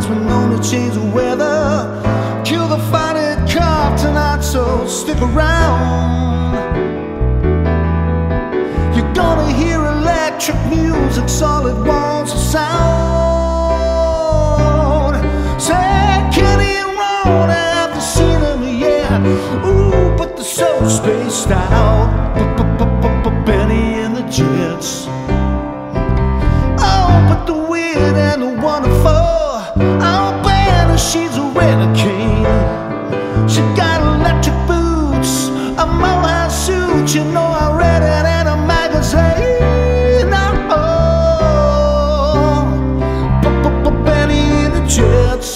times been known to change the weather. Kill the fighting cop tonight, so stick around. You're gonna hear electric music, solid walls of sound. Say, Kenny and Ron haven't seen them yet. Ooh, but they're so spaced out. Benny and the Jets. Oh, but the wonderful You got electric boots, a mohawk suit. You know I read it in a magazine. Oh, b -b -b Benny the Jets.